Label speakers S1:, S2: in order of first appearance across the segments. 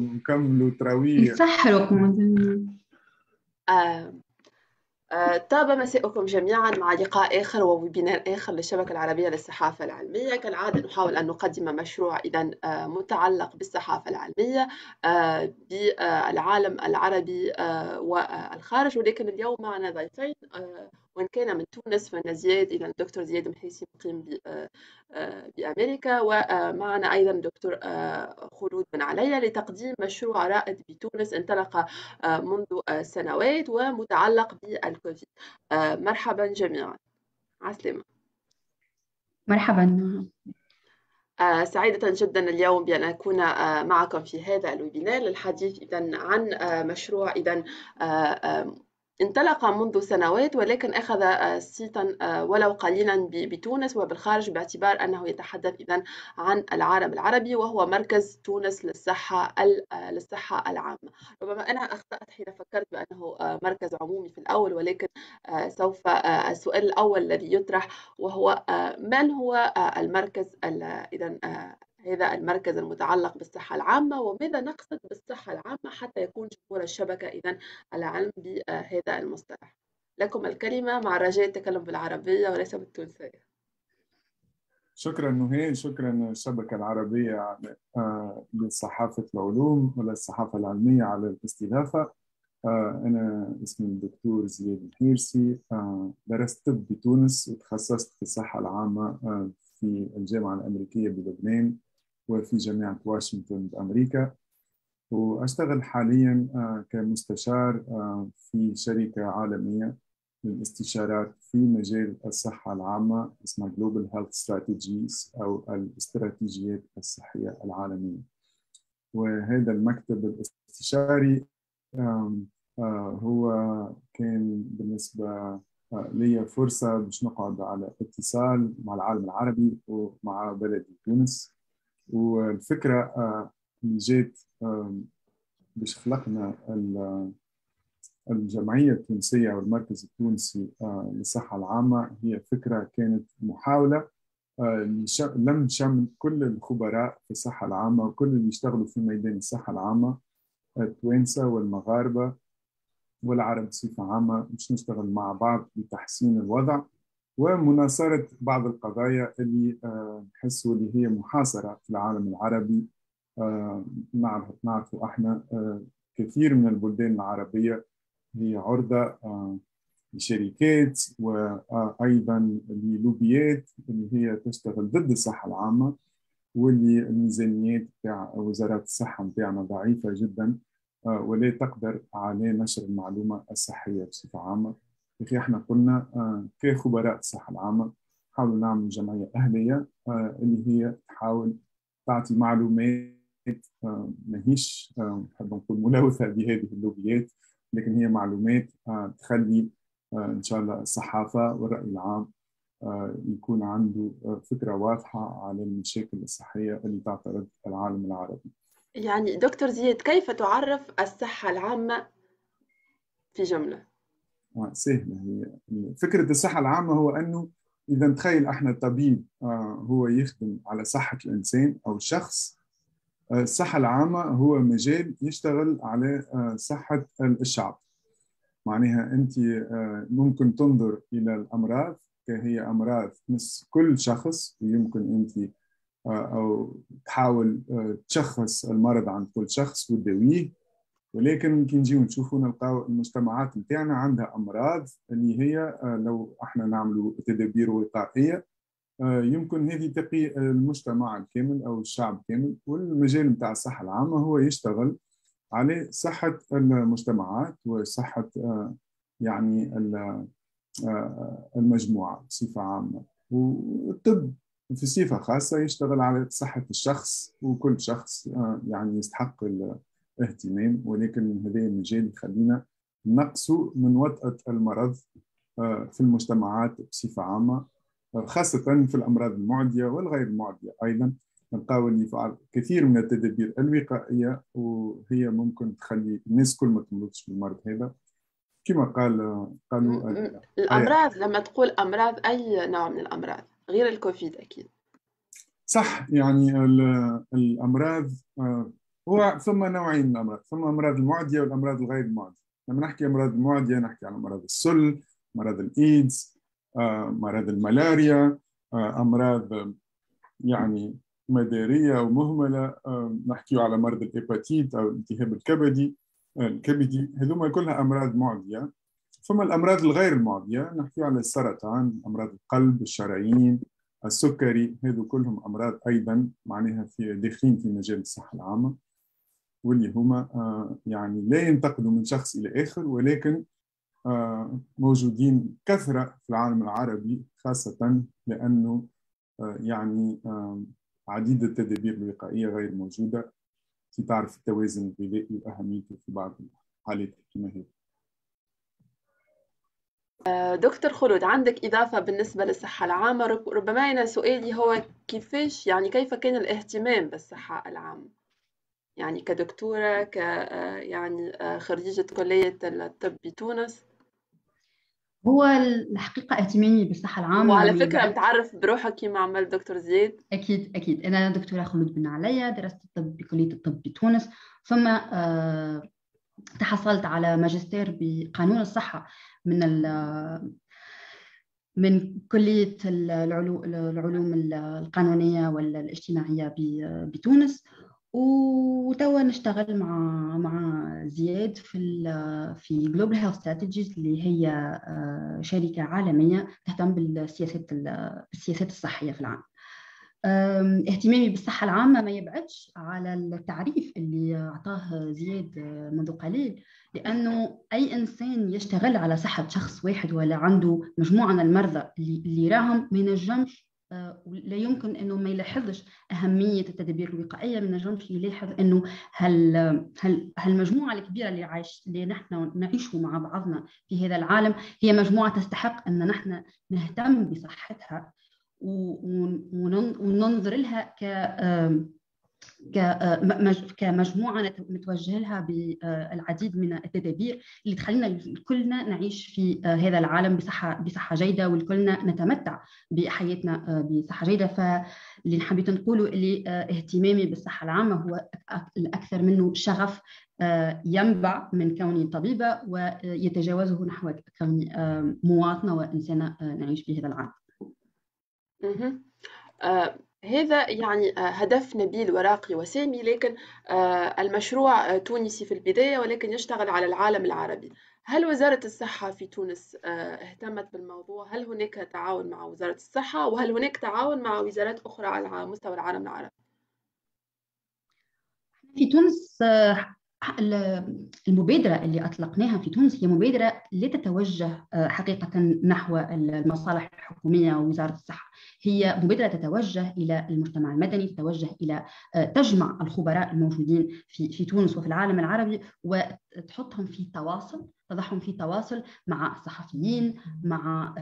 S1: ونكملوا تراويح
S2: يسحروا
S3: آه آه، طاب مساءكم جميعا. مع لقاء آخر وويبينار آخر للشبكة العربية للصحافة العلمية. كالعادة نحاول أن نقدم مشروع إذا آه، متعلق بالصحافة العلمية آه، بالعالم العربي والخارج. ولكن اليوم معنا ضيفين وإن كان من تونس فإن زياد إذا الدكتور زياد محيسي مقيم بأمريكا ومعنا أيضا الدكتور خلود بن عليا لتقديم مشروع رائد بتونس انطلق منذ سنوات ومتعلق بالكوفيد. مرحبا جميعا. عسلامة.
S2: مرحبا.
S3: سعيدة جدا اليوم بأن أكون معكم في هذا الويبينار للحديث إذا عن مشروع إذا انطلق منذ سنوات ولكن أخذ آه، صيتا آه، ولو قليلا بتونس وبالخارج باعتبار أنه يتحدث إذا عن العالم العربي وهو مركز تونس للصحة آه، للصحة العامة. ربما أنا أخطأت حين فكرت بأنه مركز عمومي في الأول ولكن سوف السؤال الأول الذي يطرح وهو من هو المركز إذا هذا المركز المتعلق بالصحة العامة وماذا نقصد بالصحة العامة حتى يكون جمهور الشبكة إذا على علم بهذا المصطلح؟ لكم الكلمة مع رجاء التكلم بالعربية وليس بالتونسية.
S1: شكرا نهين شكرا الشبكة العربية آه، لصحافة العلوم وللصحافة العلمية على الاستضافة. آه، أنا اسمي الدكتور زياد الحيرسي آه، درست طب بتونس وتخصصت في الصحة العامة في الجامعة الأمريكية بلبنان. وفي جامعة واشنطن بأمريكا. وأشتغل حاليا آه، كمستشار آه، في شركة عالمية للاستشارات في مجال الصحة العامة اسمها Global Health Strategies أو الاستراتيجيات الصحية العالمية. وهذا المكتب الاستشاري آه، هو كان بالنسبة لي فرصة باش نقعد على اتصال مع العالم العربي ومع بلدي تونس. والفكرة آه، اللي جات باش خلقنا الجمعية التونسية أو المركز التونسي آه، للصحة العامة هي فكرة كانت محاولة آه، لم شمل كل الخبراء في الصحة العامة وكل اللي يشتغلوا في ميدان الصحة العامة التوانسة والمغاربة والعرب بصفة عامة باش نشتغل مع بعض لتحسين الوضع. ومناصرة بعض القضايا اللي آه، نحسوا اللي هي محاصرة في العالم العربي. آه، نعرف نعرفوا إحنا آه، كثير من البلدان العربية هي عرضة لشركات وأيضا للوبيات اللي هي تشتغل ضد الصحة العامة واللي الميزانيات بتاع وزارات الصحة بتاعنا ضعيفة جدا ولا تقدر على نشر المعلومة الصحية بصفة عامة. أخي إحنا قلنا آه، كخبراء الصحة العامة نحاولوا نعمل جمعية أهلية آه، اللي هي تحاول تعطي معلومات آه، ماهيش نحب نقول ملوثة بهذه اللوبيات لكن هي معلومات تخلي إن شاء الله الصحافة والرأي العام يكون عنده فكرة واضحة على المشاكل الصحية اللي تعترض العالم العربي.
S3: يعني دكتور زياد كيف تعرف الصحة العامة في جملة؟
S1: سهله هي فكرة الصحة العامة هو أنه إذا نتخيل إحنا طبيب آه، هو يخدم على صحة الإنسان أو شخص آه، الصحة العامة هو مجال يشتغل على آه، صحة الشعب. معناها أنت ممكن تنظر إلى الأمراض كهي أمراض تمس كل شخص ويمكن أنت أو تحاول تشخص المرض عند كل شخص وتداويه. ولكن كي نجيو نشوفوا نلقاو المجتمعات نتاعنا عندها أمراض اللي هي آه، لو إحنا نعملوا تدابير وقائية آه، يمكن هذه تقي المجتمع الكامل أو الشعب كامل والمجال نتاع الصحة العامة هو يشتغل على صحة المجتمعات وصحة آه، يعني المجموعة بصفة عامة. والطب في صفه خاصة يشتغل على صحة الشخص وكل شخص يعني يستحق اهتمام ولكن هذا المجال يخلينا نقصوا من وطأة المرض آه، في المجتمعات بصفة عامة آه، خاصة في الأمراض المعدية والغير المعدية أيضا. نلقاو اللي يفعل كثير من التدابير الوقائية وهي ممكن تخلي الناس كل ما تمرضش بالمرض هذا. كما قال قالوا
S3: الأمراض لما تقول أمراض أي نوع من الأمراض؟ غير الكوفيد أكيد.
S1: صح يعني الأمراض آه، هو ثم نوعين من الأمراض ثم امراض المعدية والأمراض الغير المعدية. لما نحكي أمراض المعدية نحكي عن أمراض السل مرض الإيدز مرض الملاريا أمراض يعني مدارية ومهملة نحكي على مرض ال hépatite أو الالتهاب الكبدي الكبدي هذوما كلها أمراض معدية. ثم الأمراض الغير المعدية نحكي على السرطان أمراض القلب الشرايين السكري هذو كلهم أمراض أيضا معناها في داخلين في مجال الصحة العامة. واللي هما يعني لا ينتقلوا من شخص إلى آخر ولكن موجودين كثرة في العالم العربي خاصة لأنه يعني عديد التدابير الوقائيه غير موجودة. في تعرف التوازن الغذائي واهميته في بعض الحالات كما هذه
S3: دكتور خلود عندك إضافة بالنسبة للصحة العامة؟ ربما أنا سؤالي هو كيفاش يعني كيف كان الاهتمام بالصحة العامة؟ يعني كدكتورة ك يعني خريجة كلية الطب بتونس.
S2: هو الحقيقة اهتمامي بالصحة العامة
S3: وعلى فكرة متعرف بروحك كيما عمل دكتور زياد.
S2: أكيد أكيد. أنا دكتورة خلود بن عليا درست الطب بكلية الطب بتونس. ثم تحصلت على ماجستير بقانون الصحة من من كلية العلوم القانونية والاجتماعية بتونس. وتوا نشتغل مع مع زياد في في Global Health Strategies اللي هي شركة عالمية تهتم بالسياسات بالسياسات الصحية في العالم. اهتمامي بالصحة العامة ما يبعدش على التعريف اللي أعطاه زياد منذ قليل لأنه أي إنسان يشتغل على صحة شخص واحد ولا عنده مجموعة من المرضى اللي راهم ما ينجمش لا يمكن إنه ما يلاحظش أهمية التدابير الوقائيه ما ينجمش يلاحظ إنه هل هل هالمجموعة الكبيرة اللي عايش اللي نحن نعيشه مع بعضنا في هذا العالم هي مجموعة تستحق أن نحن نهتم بصحتها وننظر لها ك كمجموعة نتوجه لها بالعديد من التدابير اللي تخلينا كلنا نعيش في هذا العالم بصحة بصحة جيدة والكلنا نتمتع بحياتنا بصحة جيدة فاللي حبيت نقوله اللي اهتمامي بالصحة العامة هو الأكثر منه شغف ينبع من كوني طبيبة ويتجاوزه نحو كوني مواطنة وإنسانة نعيش في هذا العالم.
S3: هذا يعني هدف نبيل وراقي وسامي لكن المشروع تونسي في البداية ولكن يشتغل على العالم العربي هل وزارة الصحة في تونس اهتمت بالموضوع؟ هل هناك تعاون مع وزارة الصحة؟ وهل هناك تعاون مع وزارات أخرى على مستوى العالم العربي؟
S2: في تونس المبادرة اللي أطلقناها في تونس هي مبادرة لا تتوجه حقيقة نحو المصالح الحكومية ووزارة الصحة. هي مبادرة تتوجه إلى المجتمع المدني تتوجه إلى تجمع الخبراء الموجودين في, في تونس وفي العالم العربي وتحطهم في تواصل تضعهم في تواصل مع الصحفيين مع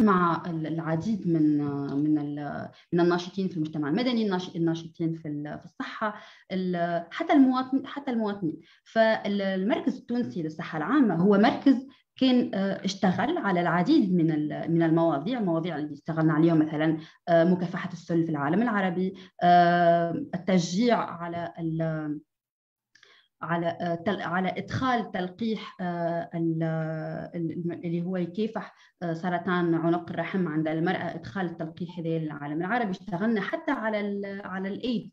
S2: مع العديد من من من الناشطين في المجتمع المدني الناشطين في الصحة حتى المواطنين حتى المواطنين. فالمركز التونسي للصحة العامة هو مركز كان اشتغل على العديد من من المواضيع المواضيع اللي اشتغلنا عليها مثلا مكافحة السل في العالم العربي التشجيع على على على إدخال تلقيح اللي هو يكافح سرطان عنق الرحم عند المرأة إدخال التلقيح هذا للعالم. العربي اشتغلنا حتى على على الإيد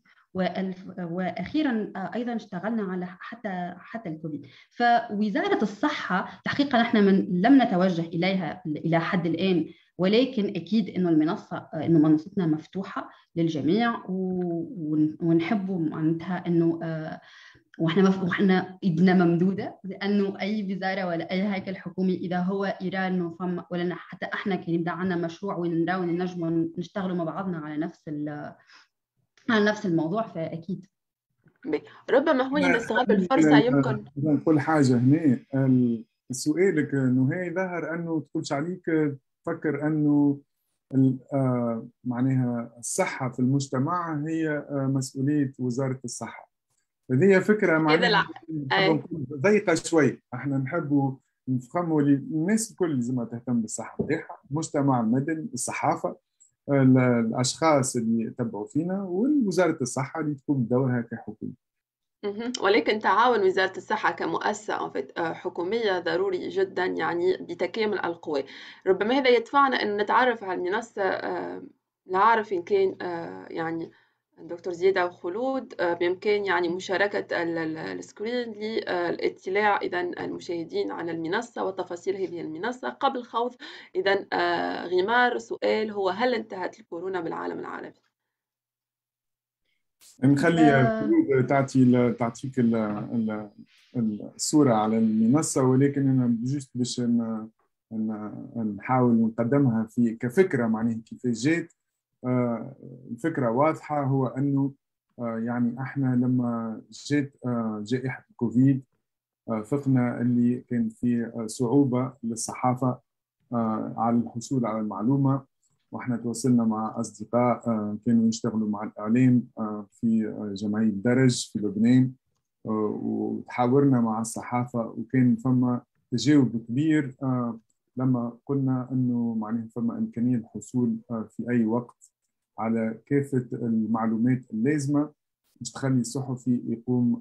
S2: وأخيرا أيضا اشتغلنا على حتى حتى الكوفيد. فوزارة الصحة تحقيقا نحن من لم نتوجه إليها إلى حد الآن ولكن أكيد إنه المنصة إنه منصتنا مفتوحة للجميع ونحب معناتها إنه وإحنا مف... وإحنا ايدنا ممدودة لأنه أي وزارة ولا أي هيكل حكومي إذا هو يرى انه فم ولا حتى إحنا كان يبدا عندنا مشروع وين نراو نجموا نشتغلوا مع بعضنا على نفس ال... على نفس الموضوع فأكيد.
S3: ربما هون نستغل الفرصة يمكن.
S1: نقول حاجة هنا سؤالك نهاية ظهر إنه تقولش عليك تفكر إنه معناها الصحة في المجتمع هي مسؤولية وزارة الصحة. هذه فكرة معناها ضيقة شوي. إحنا نحبوا نفهموا الناس الكل لازم تهتم بالصحة نتاعها المجتمع المدني الصحافة الأشخاص اللي يتبعوا فينا ووزاره الصحة اللي تقوم بدورها كحكومة.
S3: ولكن تعاون وزارة الصحة كمؤسسة آه، حكومية ضروري جدا يعني بتكامل القوى. ربما هذا يدفعنا أن نتعرف على المنصة آه، لا أعرف إن كان آه، يعني دكتور زياد أو خلود بإمكان يعني مشاركة السكرين للاطلاع إذا المشاهدين على المنصة وتفاصيل هذه المنصة قبل خوض إذا غمار سؤال هو هل انتهت الكورونا بالعالم العربي؟
S1: نخلي آه. تعطي تعطيك الصورة على المنصة ولكن أنا جست باش نحاول نقدمها في كفكرة معناها كيف جات آه، الفكرة واضحة هو إنه آه، يعني إحنا لما جات جائحة الكوفيد فقنا اللي كان في صعوبة للصحافة على الحصول على المعلومة. وإحنا تواصلنا مع أصدقاء آه، كانوا يشتغلوا مع الإعلام آه، في آه، جمعية درج في لبنان وتحاورنا مع الصحافة. وكان فما تجاوب كبير لما قلنا إنه معناها فما إمكانية الحصول في أي وقت. على كافة المعلومات اللازمة باش تخلي الصحفي يقوم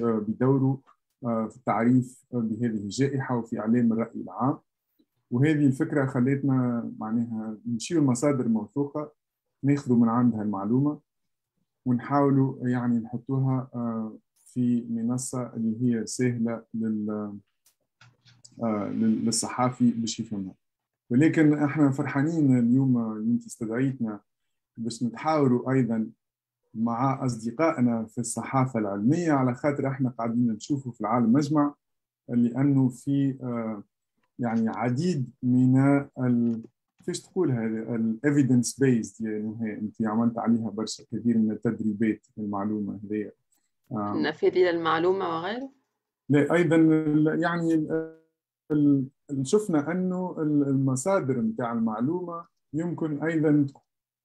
S1: بدوره في التعريف بهذه الجائحة وفي إعلام الرأي العام. وهذه الفكرة خلتنا معناها نمشيو لمصادر موثوقة ناخذوا من عندها المعلومة ونحاولوا يعني نحطوها آه، في منصة اللي هي سهلة لل آه، للصحافي باش يفهمها. ولكن إحنا فرحانين اليوم انت استدعيتنا باش نتحاوروا أيضا مع أصدقائنا في الصحافة العلمية على خاطر إحنا قاعدين نشوفوا في العالم مجمع لأنه في آه، يعني عديد من ال كيفاش تقول هذا ال evidence based يعني هي أنت عملت عليها برشا كثير من التدريبات المعلومة هذه
S3: نفاذية المعلومه وغيره؟
S1: لا أيضا يعني شفنا أنه المصادر نتاع المعلومة يمكن أيضا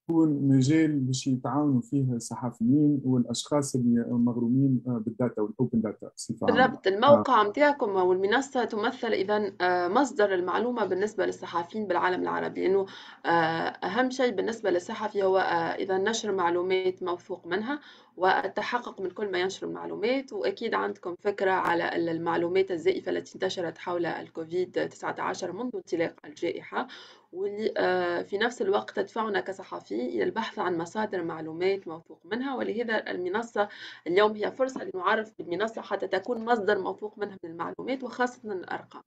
S1: يكون مجال باش يتعاونوا فيه الصحفيين والأشخاص اللي مغرومين آه، بال data وال
S3: open data بصفة بالضبط. الموقع نتاعكم أو المنصة تمثل اذا آه، مصدر المعلومة بالنسبة للصحفيين بالعالم العربي لأنه آه، أهم شيء بالنسبة للصحفي هو إذا نشر معلومات موثوق منها والتحقق من كل ما ينشر المعلومات وأكيد عندكم فكرة على المعلومات الزائفة التي انتشرت حول الكوفيد 19 منذ انطلاق الجائحة. واللي آه، في نفس الوقت تدفعنا كصحفيين إلى البحث عن مصادر معلومات موثوق منها ولهذا المنصة اليوم هي فرصة لنعرف بالمنصة حتى تكون مصدر موثوق منها من المعلومات وخاصة الأرقام.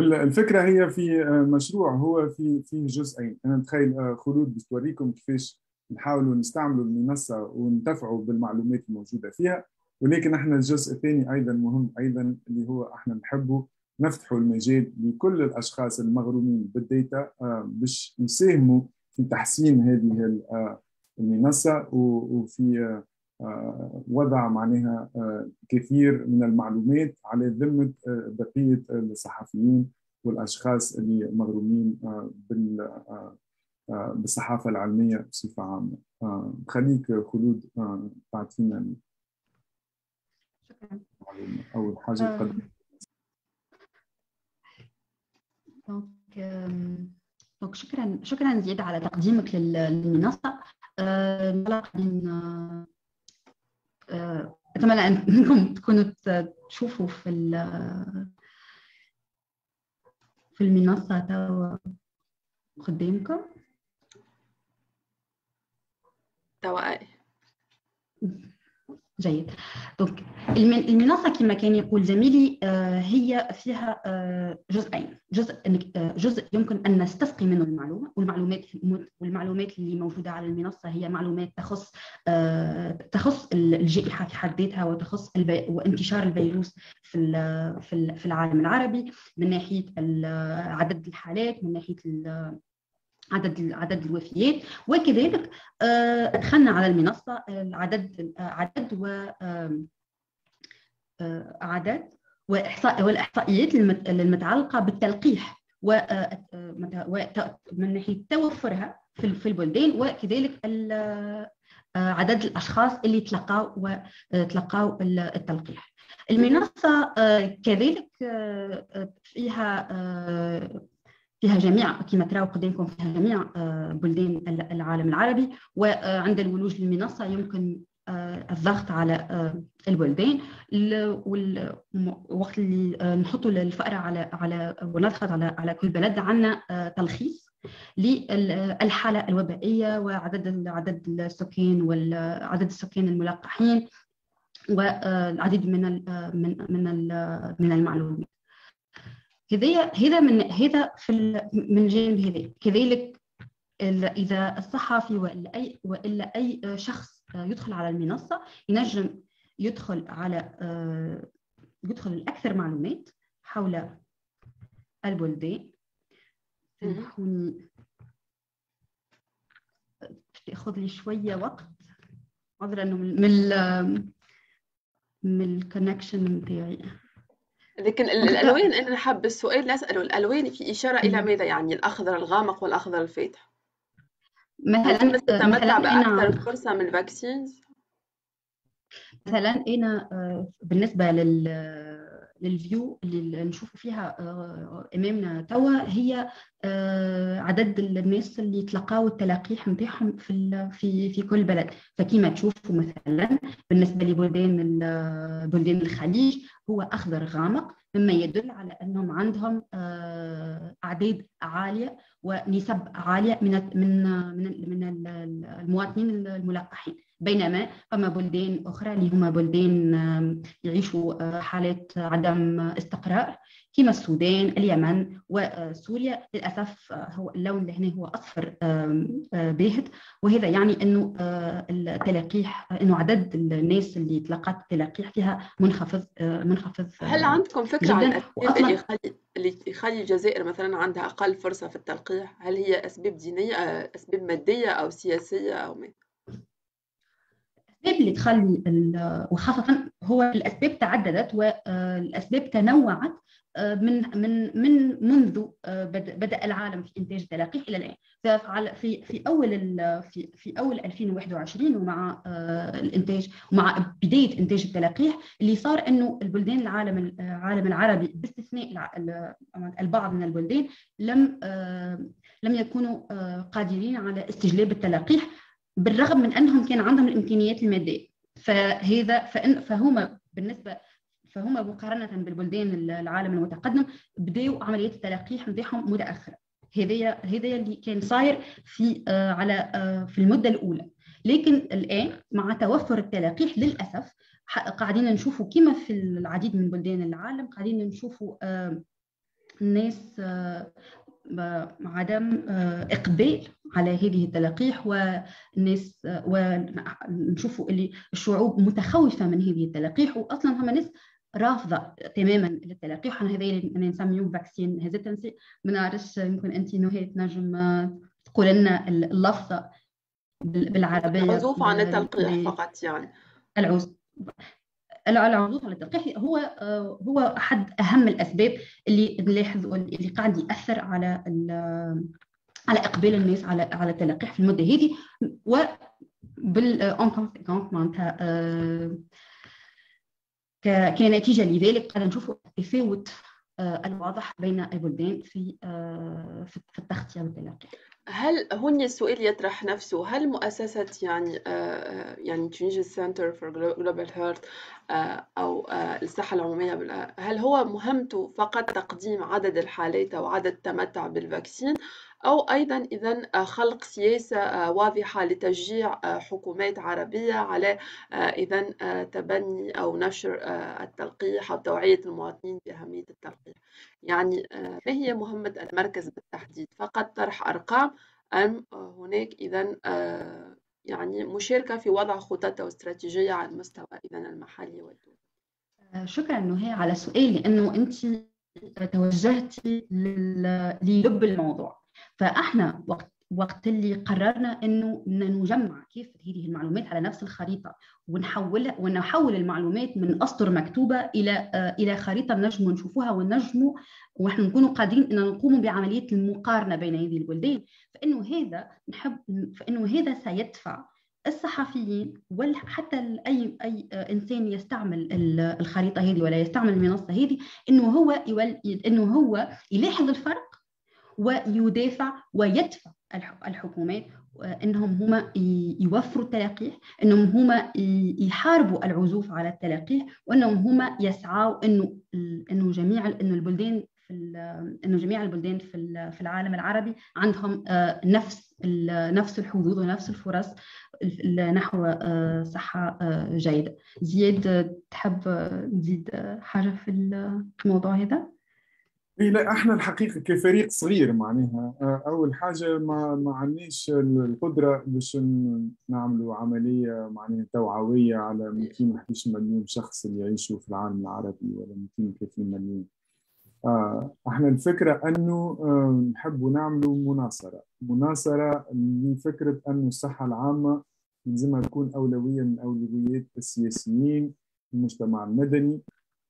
S1: الفكرة هي في آه، مشروع هو في في جزئين. أنا متخيل آه، خلود باش توريكم كيفاش نحاولوا نستعملوا المنصة وننتفعوا بالمعلومات الموجودة فيها. ولكن إحنا الجزء الثاني أيضا مهم أيضا اللي هو إحنا نحبوا نفتحوا المجال لكل الأشخاص المغرومين بالديتا آه، باش يساهموا في تحسين هذه آه، المنصة وفي آه، وضع معناها كثير من المعلومات على ذمة بقية الصحفيين والأشخاص اللي مغرومين بال بالصحافة العلمية بصفة عامة. خليك خلود تعطينا أول حاجة تقدم.
S2: donc donc شكرا شكرا زياد على تقديمك للمنصة. أتمنى انكم تكونوا تشوفوا في في المنصة توا قدامكم.
S3: توا
S2: جيد. donc المنصة كما كان يقول زميلي آه، هي فيها آه، جزئين. جزء آه، جزء يمكن أن نستسقي منه المعلومة والمعلومات والمعلومات اللي موجودة على المنصة هي معلومات تخص تخص الجائحة في حد ذاتها وتخص وانتشار الفيروس في في العالم العربي من ناحية عدد الحالات من ناحية عدد عدد الوفيات. وكذلك آه، دخلنا على المنصة العدد عدد و آه، عدد واحصاء والإحصائيات المتعلقة بالتلقيح آه، من ناحية توفرها في البلدان. وكذلك عدد الأشخاص اللي تلقاو وتلقاو التلقيح. المنصة كذلك فيها فيها جميع كما تراو قدامكم فيها جميع بلدان العالم العربي. وعند الولوج للمنصة يمكن الضغط على البلدان وقت اللي نحطوا الفأرة على على ونضغط على على كل بلد عندنا تلخيص للحالة الوبائية وعدد عدد السكان وعدد السكان الملقحين والعديد من من من المعلومات. هذا هذا من هذا في من الجانب هذا كذلك إذا الصحفي وإلا أي وإلا أي شخص يدخل على المنصة ينجم يدخل على يدخل الأكثر معلومات حول البلدان. سامحوني ياخذ لي شوية وقت. عذرا إنه من من من الكونكشن نتاعي
S3: لكن الألوان أنا حاب السؤال اساله الألوان في إشارة إلى ماذا يعني؟ الأخضر الغامق والأخضر الفاتح. مثلا تتمتع بأكثر فرصة من ال vaccines
S2: مثلا أنا بالنسبة لل لل view اللي نشوفوا فيها أمامنا توا هي عدد الناس اللي تلقاو التلقيح نتاعهم في في في كل بلد. فكما تشوفوا مثلا بالنسبة لبلدان بلدان الخليج هو أخضر غامق مما يدل على أنهم عندهم أعداد عالية ونسب عالية من من من المواطنين الملقحين. بينما فما بلدان أخرى اللي هما بلدان يعيشوا حالات عدم استقرار كما السودان اليمن وسوريا للأسف هو اللون اللي هنا هو أصفر باهت. وهذا يعني إنه التلقيح إنه عدد الناس اللي تلقت التلقيح فيها منخفض منخفض
S3: هل عندكم فكرة عن الاسباب اللي يخلي اللي يخلي الجزائر مثلا عندها أقل فرصة في التلقيح؟ هل هي أسباب دينية أسباب مادية أو سياسية أو ما؟
S2: اللي تخلي وخاصة هو الأسباب تعددت والاسباب تنوعت من من من منذ بدأ العالم في إنتاج التلقيح إلى الآن. في في أول في في أول 2021 ومع الإنتاج ومع بداية إنتاج التلقيح اللي صار إنه البلدان العالم العالم العربي باستثناء البعض من البلدان لم لم يكونوا قادرين على استجلاب التلقيح بالرغم من أنهم كان عندهم الإمكانيات المادية. فهذا فإن فهم بالنسبة فهم مقارنة بالبلدان العالم المتقدم بداوا عمليات التلقيح نتاعهم متأخرة. هذا هذا اللي كان صاير في آه على آه في المدة الأولى. لكن الآن مع توفر التلقيح للأسف قاعدين نشوفوا كما في العديد من بلدان العالم قاعدين نشوفوا آه الناس عدم إقبال على هذه التلقيح والناس ونشوفوا اللي الشعوب متخوفة من هذه التلقيح واصلا هم ناس رافضة تماما للتلقيح. هذا اللي نسميه فاكسين هيزيتنسي ما نعرفش يمكن انت نهى تنجم تقول لنا اللفظه بالعربية
S3: العزوف عن التلقيح فقط يعني.
S2: العزوف العزوف على التلقيح هو هو أحد أهم الأسباب اللي نلاحظ اللي قاعد ياثر على على إقبال الناس على على التلقيح في المدة هذه. و بال en conséquence معناتها كنتيجة لذلك قد نشوفوا التفاوت. الواضح بين البلدان في في التغطية والتلقيح
S3: هل هون السؤال يطرح نفسه؟ هل مؤسسة يعني يعني Tunisia Center for Global Health أو الصحة العمومية هل هو مهمته فقط تقديم عدد الحالات أو عدد التمتع بال vaccine أو أيضا إذا خلق سياسة واضحة لتشجيع حكومات عربية على إذا تبني أو نشر التلقيح أو توعية المواطنين بأهمية التلقيح. يعني ما هي مهمة المركز بالتحديد؟ فقط طرح أرقام أم هناك إذا يعني مشاركة في وضع خطط واستراتيجية على المستوى إذا المحلي والدولي.
S2: شكرا نهى على سؤالي لأنه أنت توجهتي للب الموضوع. فاحنا وقت وقت اللي قررنا إنه نجمع كيف هذه المعلومات على نفس الخريطة ونحولها ونحول المعلومات من أسطر مكتوبة إلى إلى خريطة نجم نشوفوها ونجموا ونحن نكونوا قادرين إن نقوم بعملية المقارنة بين هذه البلدان فإنه هذا نحب فإنه هذا سيدفع الصحفيين وحتى اي أي إنسان يستعمل الخريطة هذه ولا يستعمل المنصة هذه إنه هو إنه هو يلاحظ الفرق ويدافع ويدفع الحكومات إنهم هما يوفروا التلقيح إنهم هما يحاربوا العزوف على التلقيح وإنهم هما يسعوا إنه إنه جميع إنه البلدان في إنه جميع البلدان في في العالم العربي عندهم نفس نفس الحظوظ ونفس الفرص نحو صحة جيدة. زياد تحب تزيد حاجة في الموضوع هذا؟
S1: لا أحنا الحقيقة كفريق صغير معناها. أول حاجة ما ما عندناش القدرة باش نعملوا عملية معناها توعوية على 211 مليون شخص اللي يعيشوا في العالم العربي ولا 230 مليون. أحنا الفكرة أنه نحبوا نعملوا مناصرة. مناصرة لفكره أنه الصحة العامة لازمها تكون أولوية من أولويات السياسيين المجتمع المدني.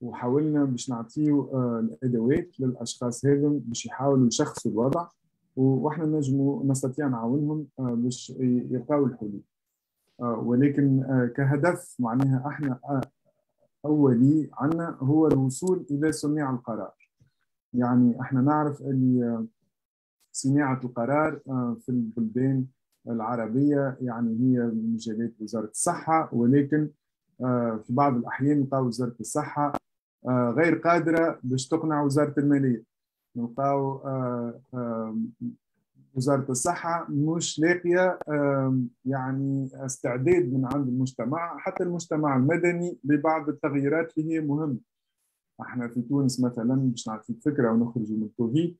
S1: وحاولنا باش نعطيو الأدوات للأشخاص هذم باش يحاولوا يشخصوا الوضع وإحنا نجموا نستطيع نعاونهم باش يلقاو الحلول. ولكن كهدف معناها إحنا أولي عندنا هو الوصول إلى صناع القرار. يعني إحنا نعرف اللي صناعة القرار في البلدان العربية يعني هي مجالات وزارة الصحة ولكن في بعض الأحيان نلقاو وزارة الصحة غير قادرة باش تقنع وزارة المالية. نلقاو وزارة الصحة مش لاقية يعني استعداد من عند المجتمع. حتى المجتمع المدني لبعض التغييرات اللي هي مهمة. إحنا في تونس مثلا باش نعطيك فكرة ونخرجوا من الكوفيد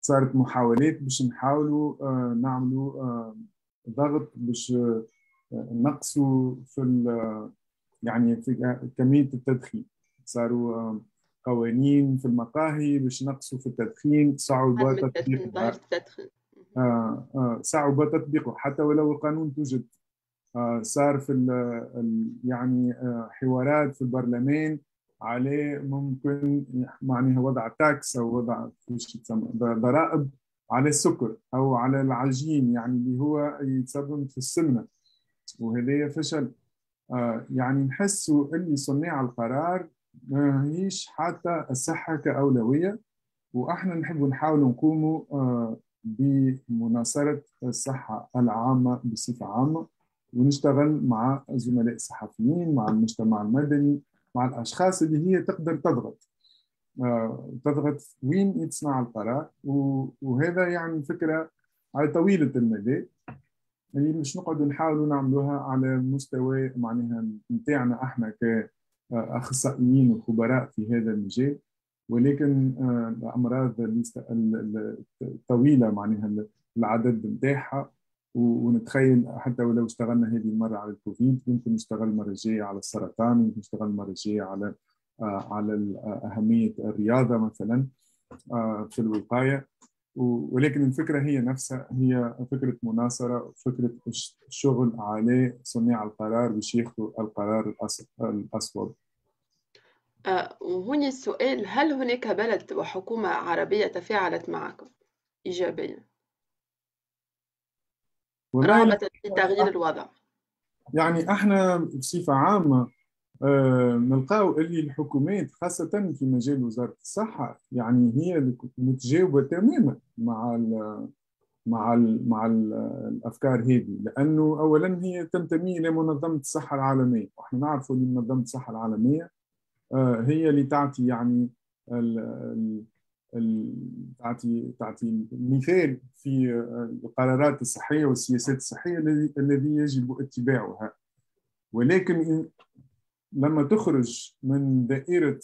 S1: صارت محاولات باش نحاولوا نعملوا ضغط باش نقصوا في يعني في كمية التدخين. صاروا قوانين في المقاهي باش نقصوا في التدخين صعوبة تطبيقها آه آه صعوبة تطبيقه. حتى ولو القانون توجد آه صار في ال ال يعني آه حوارات في البرلمان عليه ممكن معناها وضع تاكس أو وضع ضرائب على السكر أو على العجين يعني اللي هو يتسبب في السمنة. وهذا فشل. آه يعني نحسوا اللي صناع القرار ما هيش حتى الصحة كأولوية وإحنا نحب نحاول نقوموا بمناصرة الصحة العامة بصفة عامة ونشتغل مع زملاء الصحفيين مع المجتمع المدني مع الأشخاص اللي هي تقدر تضغط. تضغط وين يتصنع القرار وهذا يعني فكرة على طويلة المدى اللي مش نقعد نحاولوا نعملوها على مستوى معناها نتاعنا إحنا ك اخصائيين وخبراء في هذا المجال. ولكن الأمراض الطويلة معناها العدد نتاعها ونتخيل حتى ولو اشتغلنا هذه المرة على الكوفيد يمكن نشتغل المره الجايه على السرطان يمكن نشتغل المره الجايه على على أهمية الرياضة مثلا في الوقاية. ولكن الفكرة هي نفسها هي فكرة مناصرة فكرة الشغل على صناع القرار باش ياخذوا القرار الاصوب
S3: وهنا السؤال هل هناك بلد وحكومة عربية تفاعلت معكم ايجابيا؟ رغبة في تغيير الوضع.
S1: يعني إحنا بصفة عامة نلقاو اللي الحكومات خاصة في مجال وزارة الصحة. يعني هي متجاوبة تماما مع ال مع ال مع ال الأفكار هذه. لأنه اولا هي تنتمي إلى منظمة الصحة العالمية. وإحنا نعرفوا إن منظمة الصحة العالمية هي اللي تعطي يعني ال ال تعطي تعطي مثال في القرارات الصحية والسياسات الصحية الذي يجب اتباعها. ولكن لما تخرج من دائرة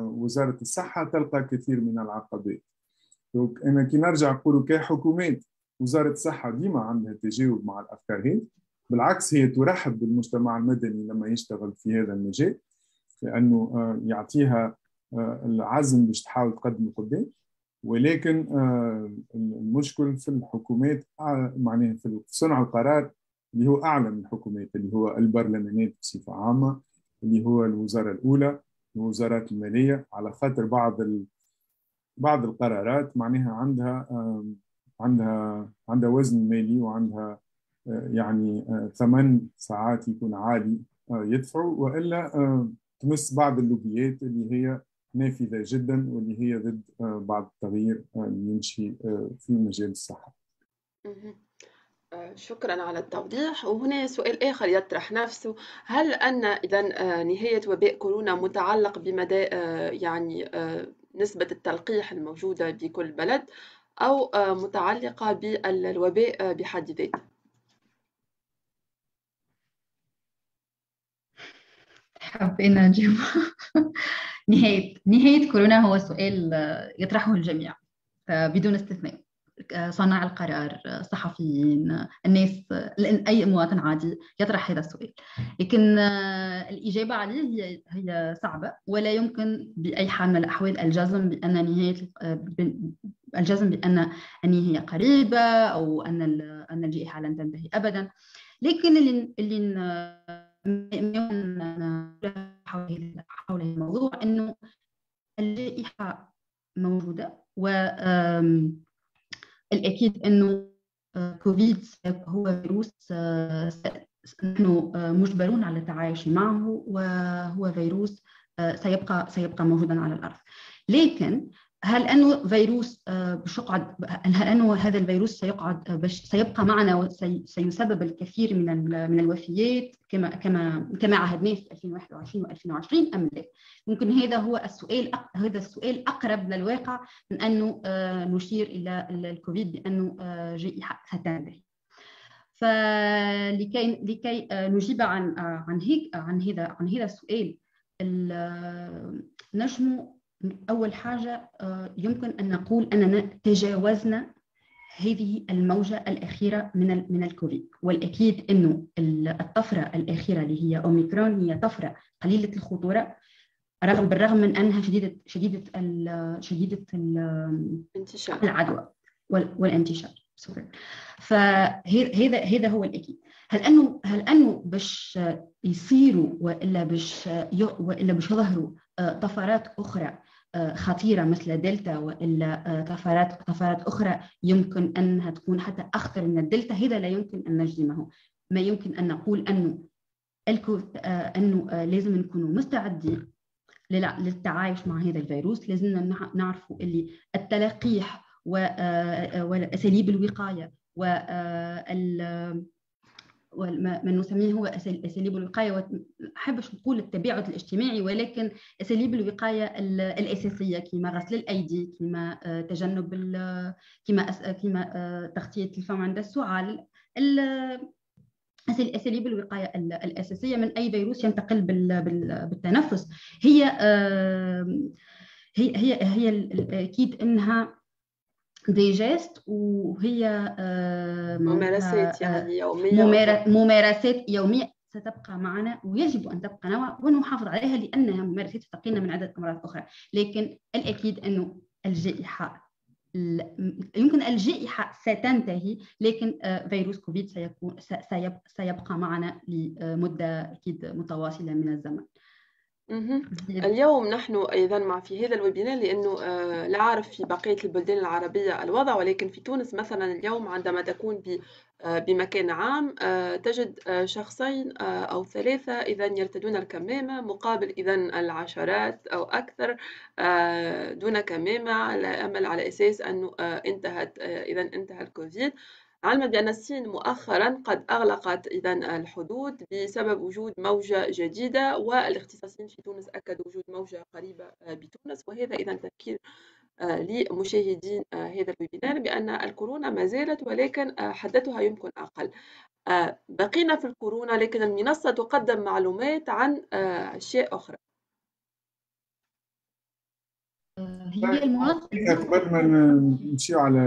S1: وزارة الصحة تلقى كثير من العقبات. أنا كي نرجع نقول كحكومات وزارة الصحة ديما عندها تجاوب مع الأفكار هذه بالعكس هي ترحب بالمجتمع المدني لما يشتغل في هذا المجال لأنه يعطيها العزم باش تحاول تقدم قدام. ولكن المشكل في الحكومات معناها في صنع القرار اللي هو أعلى من الحكومات اللي هو البرلمانات بصفة عامة. اللي هو الوزارة الأولى وزارات المالية على خاطر بعض ال... بعض القرارات معناها عندها عندها عندها وزن مالي وعندها يعني ثمن ساعات يكون عالي يدفعوا وإلا تمس بعض اللوبيات اللي هي نافذة جدا واللي هي ضد بعض التغيير اللي يمشي في مجال الصحة.
S3: شكرا على التوضيح. وهنا سؤال آخر يطرح نفسه. هل أن إذا نهاية وباء كورونا متعلق بمدى يعني نسبة التلقيح الموجودة بكل بلد أو متعلقة بالوباء بحد ذاته؟
S2: حبينا نجيب نهاية نهاية كورونا هو سؤال يطرحه الجميع بدون استثناء. صانع القرار الصحفيين الناس أي مواطن عادي يطرح هذا السؤال. لكن الإجابة عليه هي هي صعبة ولا يمكن بأي حال من الأحوال الجزم بأن نهاية الجزم بأن النهاية قريبة أو أن أن الجائحة لن تنتهي ابدا. لكن اللي اللي حول حول الموضوع إنه الجائحة موجودة و الأكيد أنه كوفيد هو فيروس نحن مجبرون على التعايش معه وهو فيروس سيبقى سيبقى موجودا على الأرض. لكن هل أنه فيروس باش يقعد هل أنه هذا الفيروس سيقعد باش سيبقى معنا وسيسبب الكثير من من الوفيات كما كما كما عهدناه في 2021 و2020 أم لا؟ ممكن هذا هو السؤال هذا السؤال أقرب للواقع من أنه نشير إلى الكوفيد بأنه جائحه ستنتهي. فلكي لكي نجيب عن عن هيك عن هذا عن هذا السؤال نجم أول حاجة يمكن أن نقول أننا تجاوزنا هذه الموجة الأخيرة من من الكوفيد. والأكيد أنه الطفرة الأخيرة اللي هي أوميكرون هي طفرة قليلة الخطورة رغم بالرغم من أنها شديدة شديدة ال شديدة
S3: الانتشار
S2: العدوى والانتشار. فهذا هذا هو الأكيد. هل انه هل أنه باش يصيروا وإلا باش وإلا باش يظهروا طفرات أخرى خطيرة مثل دلتا وإلا طفرات طفرات أخرى يمكن أنها تكون حتى أخطر من الدلتا هذا لا يمكن أن نجزمه. ما يمكن أن نقول أنه أنه لازم نكونوا مستعدين للتعايش مع هذا الفيروس. لازم نعرفوا اللي التلقيح واساليب الوقاية وال ما نسميه هو أساليب الوقاية ما احبش نقول التباعد الاجتماعي ولكن أساليب الوقاية الأساسية كما غسل الأيدي كما تجنب كما كما تغطية الفم عند السعال. أساليب الوقاية الأساسية من أي فيروس ينتقل بالتنفس. هي هي هي هي أكيد انها des gestes وهي
S3: ممارسات يعني يومية
S2: ممارسات يومية. ستبقى معنا ويجب أن تبقى نوع ونحافظ عليها لأنها ممارسات تقينا من عدة أمراض أخرى لكن الأكيد أنه الجائحة يمكن الجائحة ستنتهي لكن فيروس كوفيد سيكون سيبقى معنا لمدة أكيد متواصلة من الزمن.
S3: اليوم نحن أيضا مع في هذا ال webinar لأنه لا أعرف في بقية البلدان العربية الوضع ولكن في تونس مثلا اليوم عندما تكون بمكان عام تجد شخصين أو ثلاثة إذا يرتدون الكمامة مقابل إذا العشرات أو أكثر دون كمامة على أمل على أساس أنه انتهت إذا انتهى الكوفيد. علما بأن الصين مؤخرا قد أغلقت إذا الحدود بسبب وجود موجة جديدة والاختصاصيين في تونس أكدوا وجود موجة قريبة بتونس وهذا إذا تذكير لمشاهدين هذا الويبينار بأن الكورونا ما زالت ولكن حدتها يمكن أقل. بقينا في الكورونا لكن المنصة تقدم معلومات عن أشياء أخرى.
S2: هي المنصة
S1: قبل ما نمشي على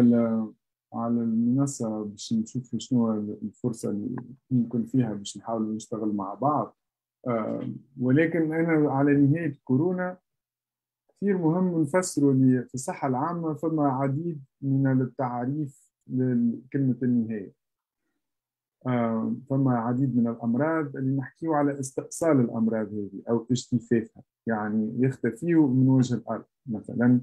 S1: على المنصة باش نشوف شنو الفرصة اللي ممكن فيها باش نحاول نشتغل مع بعض. ولكن أنا على نهاية كورونا كثير مهم نفسروا اللي في الصحة العامة فما عديد من التعريف لكلمة النهاية. فما عديد من الأمراض اللي نحكيو على استئصال الأمراض هذه أو اجتثاثها يعني يختفيوا من وجه الأرض. مثلا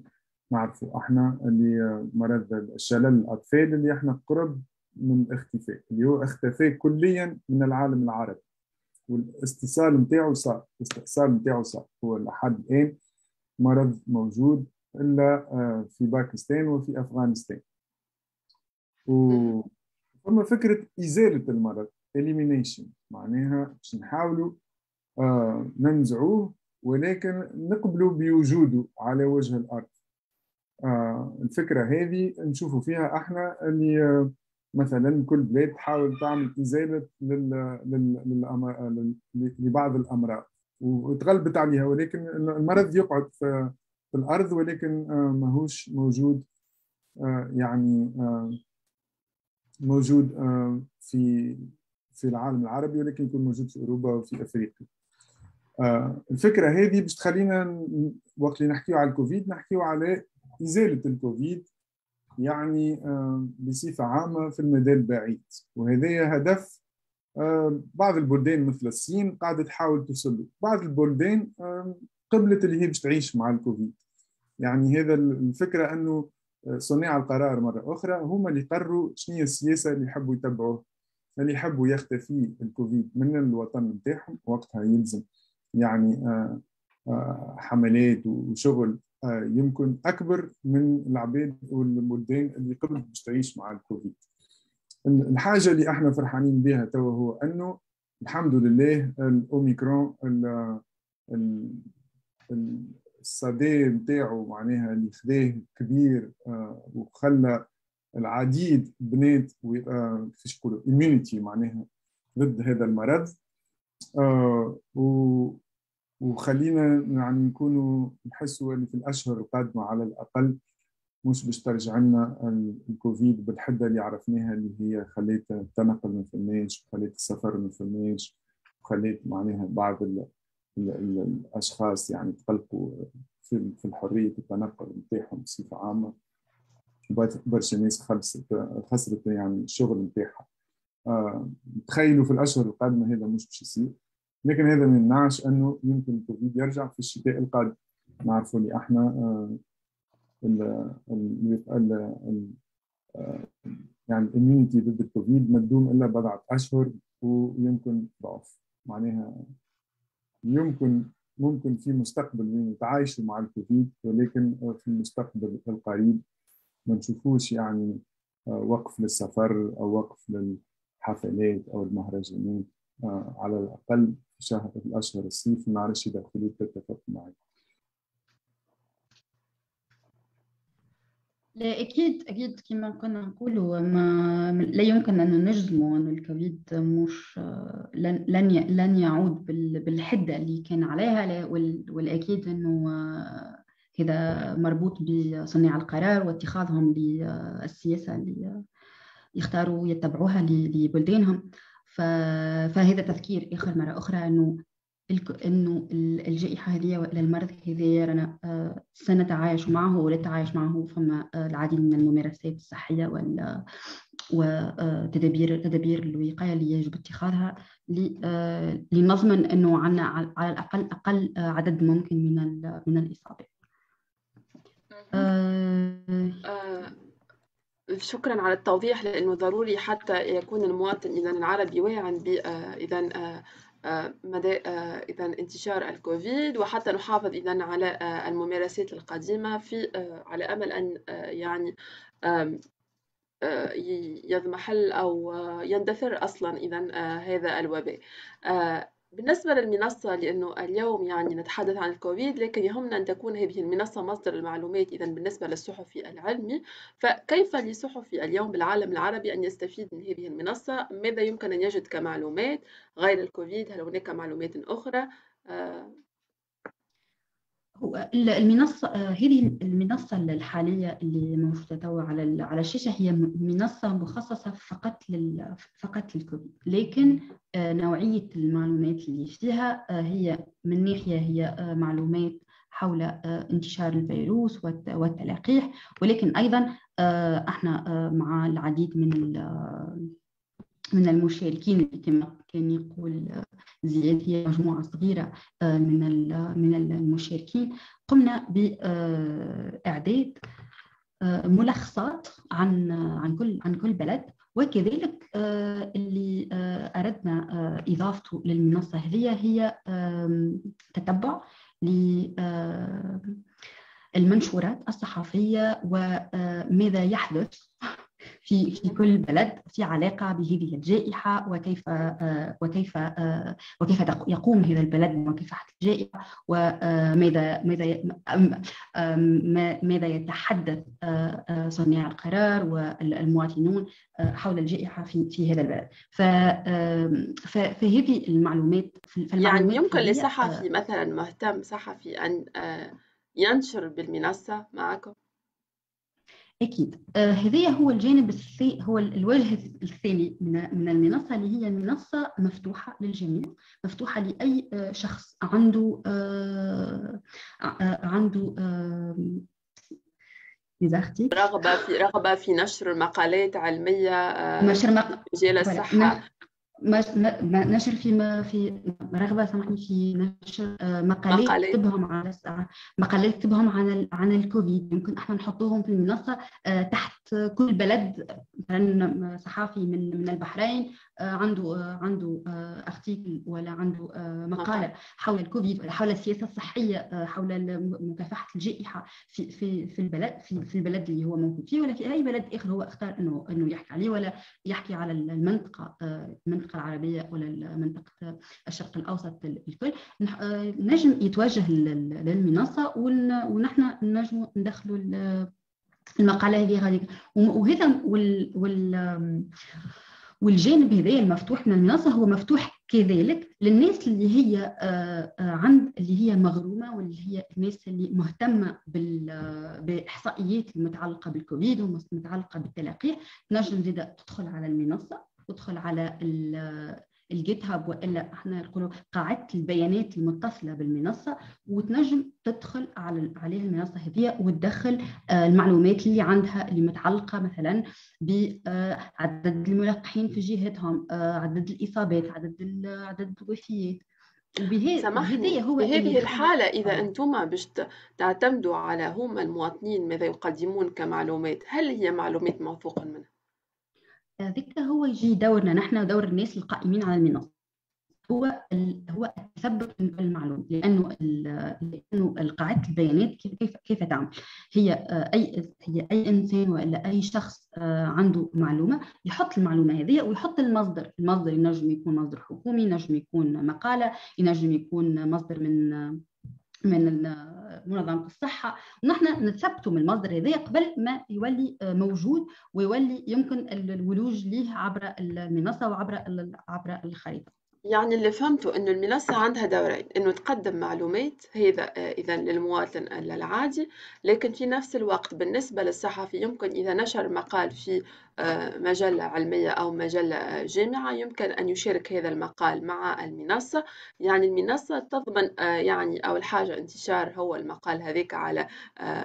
S1: نعرفوا إحنا اللي مرض الشلل الأطفال اللي إحنا قرب من اختفاء اللي هو اختفاء كليا من العالم العربي. والاستئصال نتاعو صار الاستئصال نتاعو صار. هو لحد الآن مرض موجود إلا في باكستان وفي أفغانستان. وثم فكرة إزالة المرض elimination. معناها باش نحاولوا ننزعوه ولكن نقبلوا بوجوده على وجه الأرض. الفكرة هذه نشوفوا فيها إحنا اللي مثلا كل بلاد تحاول تعمل إزالة لبعض الأمراض. وتغلبت عليها ولكن المرض يقعد في الأرض ولكن آه، ماهوش موجود آه، يعني آه، موجود في في العالم العربي ولكن يكون موجود في أوروبا وفي أفريقيا. الفكرة هذه باش تخلينا وقت اللي نحكيو على الكوفيد نحكيو على ازاله الكوفيد يعني بصفة عامة في المدى البعيد. وهذا هدف بعض البلدان مثل الصين قاعدة تحاول توصل بعض البلدان قبلت اللي هي باش تعيش مع الكوفيد. يعني هذا الفكرة أنه صناع القرار مرة أخرى هم اللي قرروا شنو هي السياسة اللي يحبوا يتبعوها اللي يحبوا يختفي الكوفيد من الوطن نتاعهم. وقتها يلزم يعني حملات وشغل آه، يمكن أكبر من العباد والبلدان اللي قبل باش تعيش مع الكوفيد. الحاجة اللي إحنا فرحانين بها توا هو إنه الحمد لله الأوميكرون الصدى نتاعو معناها اللي خذاه كبير آه، وخلى العديد بنات آه، كيفاش يقولوا immunity معناها ضد هذا المرض. وخلينا يعني نكونوا نحسوا اللي في الأشهر القادمة على الأقل مش باش ترجع لنا الكوفيد بالحده اللي عرفناها اللي هي خليت التنقل ما فماش وخليت السفر ما فماش وخليت معناها بعض ال ال ال الأشخاص يعني تقلقوا في في الحرية التنقل نتاعهم بصفة عامة. برشا ناس خسرت خسرت يعني الشغل نتاعها. آه تخيلوا في الأشهر القادمة هذا مش باش يصير. لكن هذا ما يمنعش أنه يمكن الكوفيد يرجع في الشتاء القادم. نعرفوا اللي إحنا آه، ال ال آه، يعني الاميونيتي ضد الكوفيد ما تدوم إلا بضعة أشهر ويمكن ضعف. معناها يمكن ممكن في مستقبل يتعايشوا مع الكوفيد ولكن في المستقبل القريب ما نشوفوش يعني آه، وقف للسفر أو وقف للحفلات أو المهرجانات. على الأقل في شهر في الأشهر الصيف اذا خلود تتفق معي.
S2: لا أكيد أكيد كما كنا نقولوا ما لا يمكن أن نجزموا أن الكوفيد مش لن لن لن يعود بالحدة اللي كان عليها والأكيد أنه هذا مربوط بصناع القرار واتخاذهم للسياسه اللي يختاروا يتبعوها لبلدانهم. فهذا تذكير آخر مرة أخرى أنه إنه الجائحة هذه وإلى المرض هذا رانا آه، سنتعايش معه ونتعايش معه فما آه، العديد من الممارسات الصحية وال وتدابير آه، تدابير الوقاية اللي يجب اتخاذها لنضمن إنه عندنا على الأقل أقل عدد ممكن من من الإصابات.
S3: شكرا على التوضيح لأنه ضروري حتى يكون المواطن إذا العربي واعٍ ب آه، إذا آه، آه، مدى إذا انتشار الكوفيد وحتى نحافظ إذا على الممارسات القديمة في على أمل أن يعني يضمحل أو يندثر أصلا إذا هذا الوباء. بالنسبة للمنصة لأنه اليوم يعني نتحدث عن الكوفيد لكن يهمنا أن تكون هذه المنصة مصدر المعلومات. إذا بالنسبة للصحفي العلمي فكيف لصحفي اليوم بالعالم العربي أن يستفيد من هذه المنصة؟ ماذا يمكن أن يجد كمعلومات غير الكوفيد؟ هل هناك معلومات أخرى؟ آه،
S2: هو المنصة هذه المنصة الحالية اللي موجودة توا على على الشاشة هي منصة مخصصة فقط لل فقط للكوفيد. لكن آه، نوعية المعلومات اللي فيها آه، هي من ناحية هي آه، معلومات حول انتشار الفيروس والتلقيح ولكن أيضا إحنا مع العديد من من المشاركين كما كان يقول زياد هي مجموعة صغيرة آه، من من المشاركين. قمنا بإعداد آه، ملخصات عن عن كل عن كل بلد. وكذلك آه، اللي أردنا إضافته للمنصة هذه هي تتبع المنشورات الصحفية وماذا يحدث. في في كل بلد في علاقة بهذه الجائحة وكيف وكيف وكيف يقوم هذا البلد بمكافحه الجائحة وماذا ماذا ماذا يتحدث صناع القرار والمواطنون حول الجائحة في في هذا البلد. فهذه المعلومات
S3: يعني يمكن لصحفي مثلا مهتم صحفي أن ينشر بالمنصة معكم؟
S2: أكيد. آه هذا هو الجانب الثاني هو الوجه الثاني من من المنصة اللي هي منصة مفتوحة للجميع مفتوحة لأي آه شخص عنده آه عنده
S3: رغبة في رغبة في نشر مقالات علمية نشر مق... مجال الصحة.
S2: نشر في في رغبة سامحني في نشر مقالات كتبهم على مقالات كتبهم عن عن الكوفيد. يمكن إحنا نحطوهم في المنصة تحت كل بلد مثلا صحافي من من البحرين عنده عنده ارتيكل ولا عنده مقالة حول الكوفيد ولا حول السياسة الصحية حول مكافحة الجائحة في في في البلد في, في البلد اللي هو موجود فيه ولا في أي بلد آخر هو اختار انه إنه يحكي عليه ولا يحكي على المنطقة المنطقة العربية ولا منطقه الشرق الأوسط الكل نجم يتوجه للمنصة ونحن نجم ندخلوا المقالة هذه غادي. وهذا وال, وال والجانب هذا المفتوح من المنصة هو مفتوح كذلك للناس اللي هي عند اللي هي مغرومة واللي هي الناس اللي مهتمة بالاحصائيات المتعلقة بالكوفيد والمتعلقه بالتلقيح نجم زيدا تدخل على المنصة. تدخل على الجيت هاب وإلا إحنا نقولوا قاعدة البيانات المتصلة بالمنصة وتنجم تدخل على عليها المنصة هذه وتدخل المعلومات اللي عندها اللي متعلقة مثلا بعدد الملقحين في جهتهم عدد الإصابات عدد عدد الوفيات
S3: سامحني هو هذه الحالة إذا أنتم باش تعتمدوا على هم المواطنين ماذا يقدمون كمعلومات هل هي معلومات موثوقة منها؟
S2: ذكر هو يجي دورنا نحن ودور الناس القائمين على المنصة. هو هو التثبت من كل المعلومه لأنه لأنه قاعدة البيانات كيف كيف تعمل. هي اي هي أي إنسان والا أي شخص عنده معلومة يحط المعلومة هذه ويحط المصدر. المصدر ينجم يكون مصدر حكومي ينجم يكون مقالة ينجم يكون مصدر من من منظمة الصحة. ونحن نثبته من المصدر هذا قبل ما يولي موجود ويولي يمكن الولوج ليه عبر المنصة وعبر عبر الخريطة.
S3: يعني اللي فهمته إنه المنصة عندها دورين إنه تقدم معلومات هذا إذا للمواطن العادي لكن في نفس الوقت بالنسبة للصحفي يمكن إذا نشر مقال في مجلة علمية أو مجلة جامعة يمكن أن يشارك هذا المقال مع المنصة. يعني المنصة تضمن يعني أول حاجة انتشار هو المقال هذيك على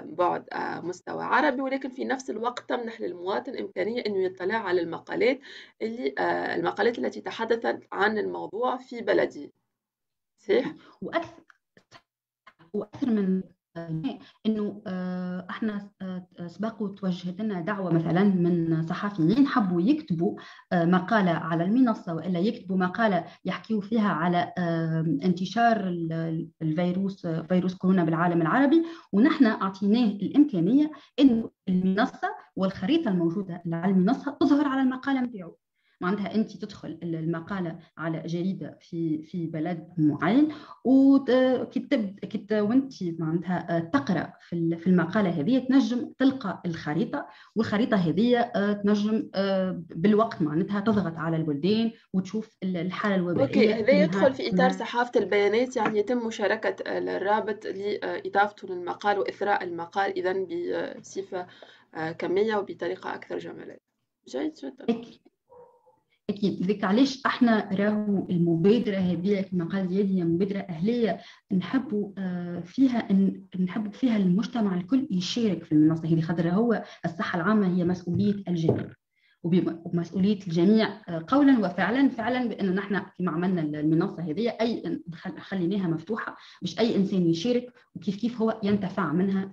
S3: بعد مستوى عربي. ولكن في نفس الوقت تمنح للمواطن إمكانية أنه يطلع على المقالات اللي المقالات التي تحدثت عن الموضوع في بلده. صحيح؟
S2: وأكثر وأكثر من إنه إحنا سبق وتوجهت لنا دعوة مثلا من صحفيين حبوا يكتبوا مقاله على المنصة وإلا يكتبوا مقاله يحكيوا فيها على انتشار الفيروس فيروس كورونا بالعالم العربي. ونحن أعطيناه الإمكانية إنه المنصة والخريطة الموجودة على المنصة تظهر على المقالة نتاعو معناتها أنت تدخل المقالة على جريدة في في بلد معين وكتب كت وأنت معناتها تقرأ في في المقالة هذه تنجم تلقى الخريطة والخريطة هذه تنجم بالوقت معناتها تضغط على البلدان وتشوف الحالة الوبائيه
S3: أوكي هذا يدخل في إطار صحافة البيانات يعني يتم مشاركة الرابط لاضافته للمقال وإثراء المقال اذا بصفة كمية وبطريقة أكثر جمالا. جيد جدا.
S2: أكيد. ذيك علاش إحنا راهو المبادرة هذه كما قال زياد هي مبادرة أهلية نحبوا فيها نحبوا فيها المجتمع الكل يشارك في المنصة هذه خاطر هو الصحة العامة هي مسؤولية الجميع. وبمسؤوليه الجميع قولا وفعلا فعلا بأن نحن كما عملنا المنصة هذه أي خليناها مفتوحة باش أي إنسان يشارك وكيف كيف هو ينتفع منها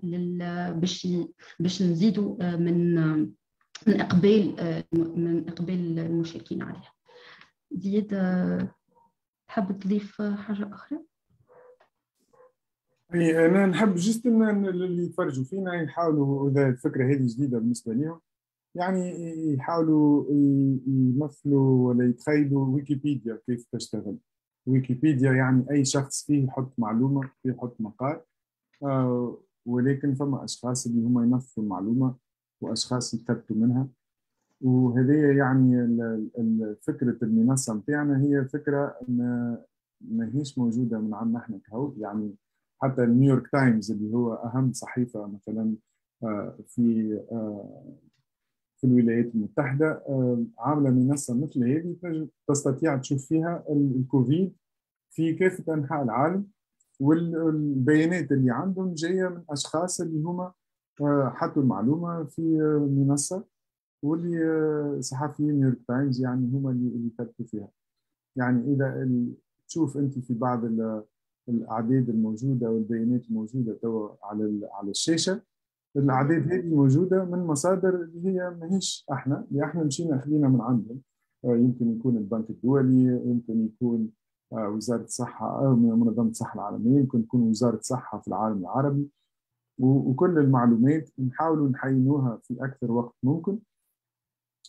S2: باش باش نزيدوا من من إقبال من إقبال المشاركين عليها. زياد تحب تضيف حاجة أخرى؟
S1: أي أنا نحب جست إن اللي يتفرجوا فينا يحاولوا اذا الفكرة هذه جديدة بالنسبة لهم يعني يحاولوا يمثلوا ولا يتخيلوا ويكيبيديا كيف تشتغل. ويكيبيديا يعني أي شخص فيه يحط معلومة فيه يحط مقال آه ولكن فما أشخاص اللي هما ينفذوا المعلومة وأشخاص يثبتوا منها. وهذه يعني فكره المنصة نتاعنا هي فكرة ما هيش موجودة من عندنا إحنا كهو. يعني حتى نيويورك تايمز اللي هو أهم صحيفة مثلا آه، في آه، في الولايات المتحدة آه، عاملة منصة مثل هذه تستطيع تشوف فيها الكوفيد في كافة أنحاء العالم. والبيانات اللي عندهم جاية من أشخاص اللي هما حطوا المعلومة في منصة واللي صحفيين نيويورك تايمز يعني هما اللي كتبوا فيها. يعني إذا تشوف أنت في بعض الأعداد الموجودة والبيانات الموجودة توا على على الشاشة الأعداد هذه موجودة من مصادر اللي هي ماهيش إحنا اللي إحنا مشينا اخذينا من عندهم. آه، يمكن يكون البنك الدولي يمكن يكون آه، وزارة الصحة أو منظمة الصحة العالمية يمكن تكون وزارة الصحة في العالم العربي. وكل المعلومات نحاولوا نحينوها في أكثر وقت ممكن.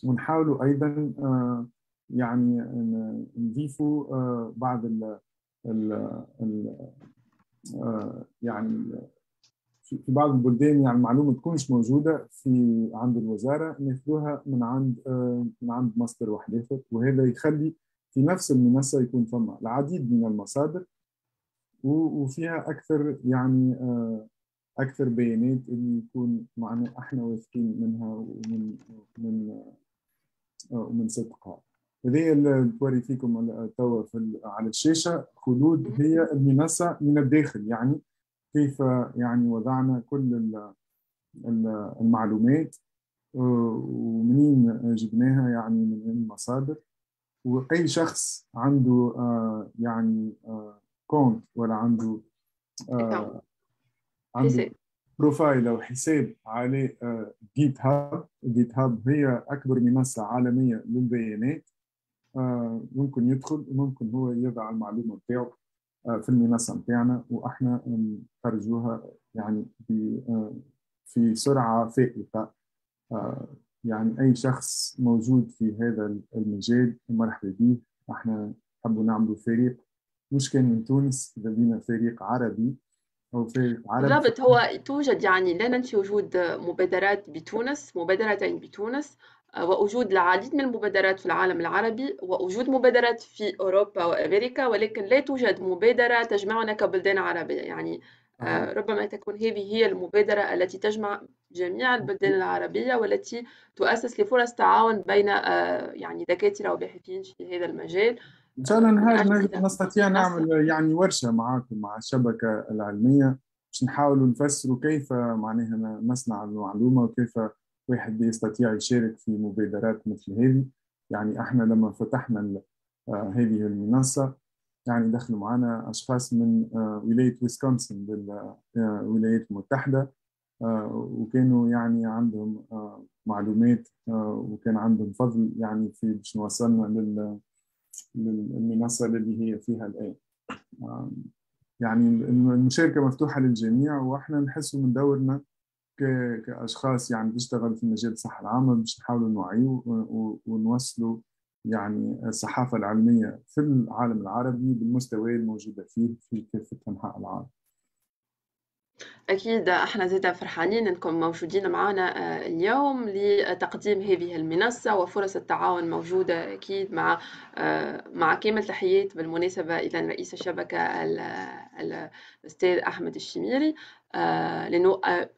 S1: ونحاولوا أيضا آه، يعني نضيفوا بعض ال ال يعني في بعض البلدان يعني المعلومة تكونش موجودة في عند الوزارة ناخذوها من عند آه، من عند مصدر واحد اخر وهذا يخلي في نفس المنصة يكون فما العديد من المصادر وفيها أكثر يعني آه، أكثر بيانات اللي يكون معنا إحنا واثقين منها ومن من آه، ومن صدقها. هذه اللي فيكم توا على الشاشة. خلود هي المنصة من الداخل يعني كيف يعني وضعنا كل المعلومات آه، ومنين جبناها يعني من المصادر. وأي شخص عنده آه، يعني compte آه، ولا عنده عنده profile أو حساب على GitHub GitHub هي أكبر منصة عالمية للبيانات. ممكن يدخل وممكن هو يضع المعلومة بتاعه آه، في المنصة بتاعنا. وإحنا نخرجوها يعني آه، في سرعة فائقه آه، يعني أي شخص موجود في هذا المجال مرحبا به إحنا نحبوا نعملوا فريق. مش كان من تونس لدينا فريق عربي.
S3: فريق عربي بالضبط. هو توجد يعني لا ننفي وجود مبادرات بتونس مبادرتين بتونس ووجود العديد من المبادرات في العالم العربي ووجود مبادرات في أوروبا وأمريكا ولكن لا توجد مبادرة تجمعنا كبلدان عربية. يعني آه. ربما تكون هذه هي المبادرة التي تجمع جميع البلدان العربية والتي تؤسس لفرص تعاون بين آه، يعني دكاترة وباحثين في هذا المجال.
S1: ان شاء الله نهار نستطيع نعمل يعني ورشة معاكم مع الشبكة العلمية باش نحاولوا نفسروا كيف معناها نصنع المعلومة وكيف واحد يستطيع يشارك في مبادرات مثل هذه. يعني إحنا لما فتحنا آه، هذه المنصة يعني دخلوا معنا أشخاص من آه، ولاية ويسكونسن بالولايات آه، وكانوا يعني عندهم معلومات وكان عندهم فضل يعني في باش نوصلنا للمنصة اللي هي فيها الآن يعني المشاركة مفتوحة للجميع وإحنا نحس من دورنا كأشخاص يعني بيشتغلوا في مجال الصحة العامة باش نحاولوا نوعيوا ونوصلوا يعني الصحافة العلمية في العالم العربي بالمستوى الموجودة فيه في كافة أنحاء العالم.
S3: أكيد إحنا زيدا فرحانين إنكم موجودين معنا آه، اليوم لتقديم هذه المنصة وفرص التعاون موجودة أكيد مع آه، مع كامل تحيات بالمناسبة إلى رئيس الشبكة الأستاذ أحمد الشميري. آه، لأنه آه،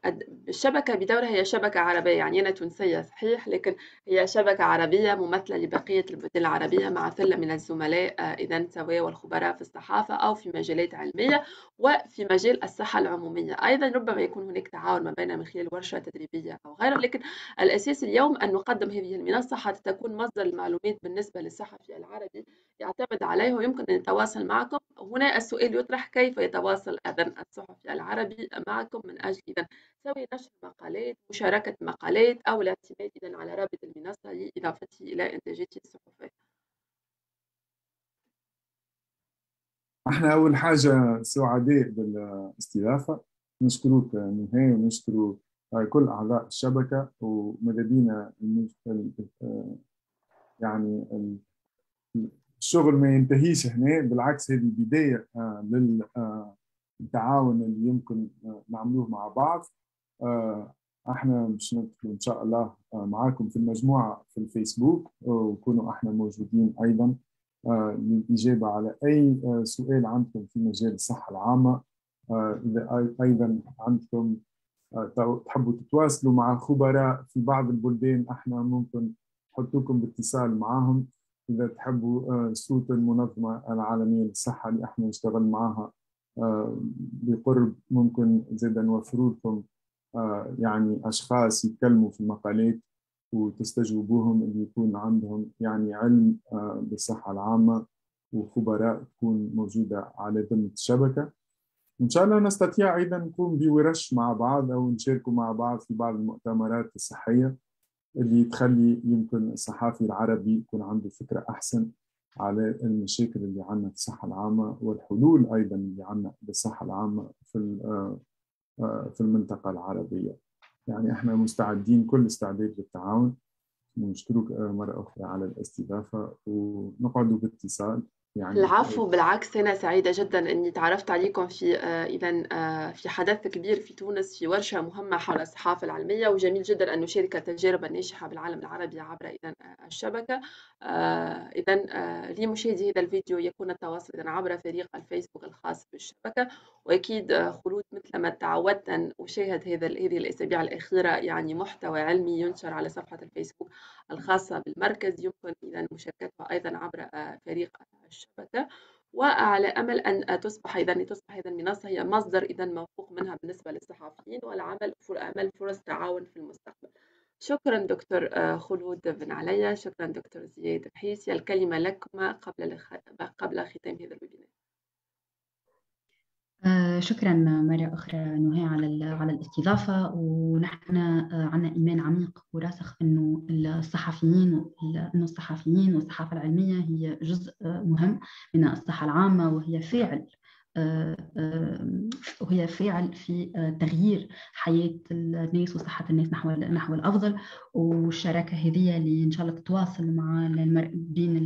S3: الشبكة بدورها هي شبكة عربية يعني أنا تونسية صحيح لكن هي شبكة عربية ممثلة لبقية البلدان العربية مع ثلة من الزملاء آه، إذا سواء والخبراء في الصحافة أو في مجالات علمية وفي مجال الصحة العمومية. أيضا ربما يكون هناك تعاون ما بين من خلال ورشة تدريبية أو غيره لكن الأساس اليوم أن نقدم هذه المنصة حتى تكون مصدر المعلومات بالنسبة للصحفي العربي يعتمد عليه ويمكن أن يتواصل معكم. هنا السؤال يطرح كيف يتواصل إذن الصحفي العربي معكم من أجل إذا سوي نشر مقالات مشاركة مقالات أو الاعتماد إذا على رابط المنصة لإضافته إلى إنتاجاته الصحفية
S1: إحنا أول حاجة سعداء بالاستضافة. نشكروك نهاية ونشكر كل أعضاء الشبكة وماذا بينا يعني الشغل ما ينتهيش هنا بالعكس هذه بداية للتعاون اللي يمكن نعملوه مع بعض. إحنا باش ندخل إن شاء الله معاكم في المجموعة في الفيسبوك وكونوا إحنا موجودين أيضا. للإجابة على أي سؤال عندكم في مجال الصحة العامة إذا أيضا عندكم تحبوا تتواصلوا مع خبراء في بعض البلدان إحنا ممكن نحطوكم باتصال معهم إذا تحبوا صوت المنظمة العالمية للصحة اللي إحنا نشتغل معها بقرب ممكن زيدا نوفروا لكم يعني أشخاص يتكلموا في المقالات وتستجوبوهم اللي يكون عندهم يعني علم بالصحة العامة وخبراء تكون موجودة على ذمة الشبكة. إن شاء الله نستطيع أيضا نقوم بورش مع بعض أو نشاركوا مع بعض في بعض المؤتمرات الصحية. اللي تخلي يمكن الصحافي العربي يكون عنده فكرة أحسن على المشاكل اللي عندنا في الصحة العامة والحلول أيضا اللي عندنا بالصحة العامة في في المنطقة العربية. يعني إحنا مستعدين كل استعداد للتعاون. ونشكرك مرة أخرى على الاستضافة ونقعد باتصال.
S3: يعني العفو بالعكس أنا سعيدة جدا أني تعرفت عليكم في إذا في حدث كبير في تونس في ورشة مهمة حول الصحافة العلمية وجميل جدا أن نشارك التجارب الناجحة بالعالم العربي عبر إذا الشبكة. إذا لمشاهدي هذا الفيديو يكون التواصل إذا عبر فريق الفيسبوك الخاص بالشبكة. وأكيد خلود مثل ما تعودت أن أشاهد هذا هذه الأسابيع الأخيرة يعني محتوى علمي ينشر على صفحة الفيسبوك الخاصة بالمركز. يمكن إذا مشاركتها أيضا عبر فريق الشبكة وعلى أمل أن تصبح إذا تصبح إذا المنصة هي مصدر إذا موثوق منها بالنسبة للصحفيين والعمل أمل فرص تعاون في المستقبل. شكرا دكتور خلود بن عليا شكرا دكتور زياد بحيسي الكلمة لكما قبل قبل ختام هذا الويبينار.
S2: شكرا مرة أخرى نهى على على الاستضافة. ونحن عندنا إيمان عميق. وراسخ إنه الصحفيين إنه الصحفيين والصحافة العلمية هي جزء مهم من الصحة العامة. وهي فاعل وهي فاعل في تغيير حياة الناس وصحة الناس نحو نحو الأفضل. والشراكة هذه اللي إن شاء الله تتواصل مع بين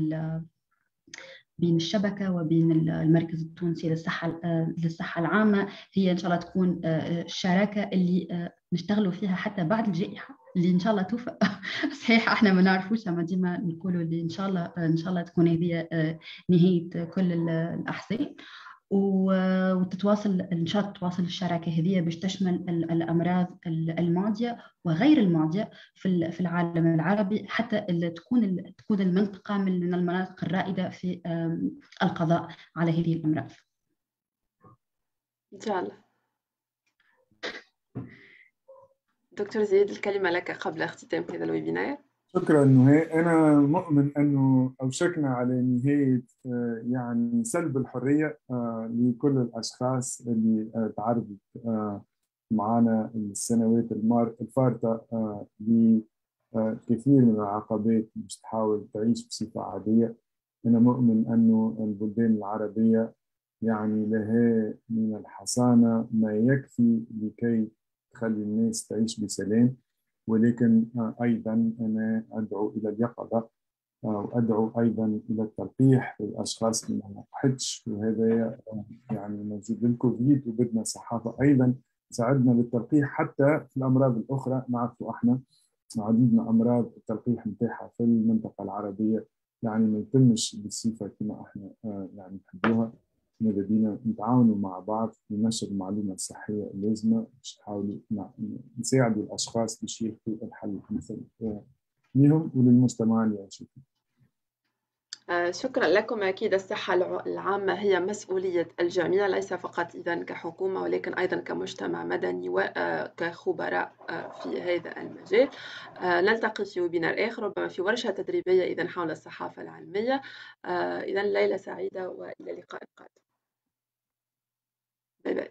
S2: بين الشبكة وبين المركز التونسي للصحة للصحة العامة. هي إن شاء الله تكون الشراكة اللي نشتغلوا فيها حتى بعد الجائحة اللي إن شاء الله توفى. صحيح إحنا ما نعرفوش أما ديما نقولوا اللي إن شاء الله إن شاء الله تكون هذه نهاية كل الاحزان وتتواصل إن شاء الله تتواصل الشراكة هذه باش تشمل الأمراض المعديه وغير المعديه في في العالم العربي حتى تكون تكون المنطقة من المناطق الرائدة في القضاء على هذه الأمراض.
S3: إن شاء الله. دكتور زيد الكلمة لك قبل اختتام هذا الويبينار.
S1: شكرا نهاية أنا مؤمن أنه أوشكنا على نهاية يعني سلب الحرية لكل الأشخاص اللي تعرضت معنا السنوات الفارطة لكثير من العقبات باش تحاول تعيش بصفة عادية. أنا مؤمن أنه البلدان العربية يعني لها من الحصانة ما يكفي لكي تخلي الناس تعيش بسلام. ولكن أيضا أنا أدعو إلى اليقظة وأدعو أيضا إلى التلقيح للاشخاص اللي ما نجحتش وهذا يعني موجود للكوفيد وبدنا صحافة أيضا تساعدنا للتلقيح حتى في الأمراض الأخرى. نعرفوا إحنا عديد من أمراض التلقيح نتاعها في المنطقة العربية يعني ما يتمش بالصفة كما إحنا يعني نحبوها. ماذا بينا نتعاونوا مع بعض لنشر المعلومة الصحية اللازمة باش نحاولوا نساعدوا الأشخاص باش يلقوا الحل المثل لهم وللمجتمع اللي يعيشوا. فيه.
S3: شكرا لكم. أكيد الصحة العامة هي مسؤولية الجميع ليس فقط إذا كحكومة ولكن أيضا كمجتمع مدني وكخبراء في هذا المجال. نلتقي في ويبينار آخر. ربما في ورشة تدريبية إذا حول الصحافة العلمية. إذا ليلة سعيدة وإلى لقاء قادم. باي باي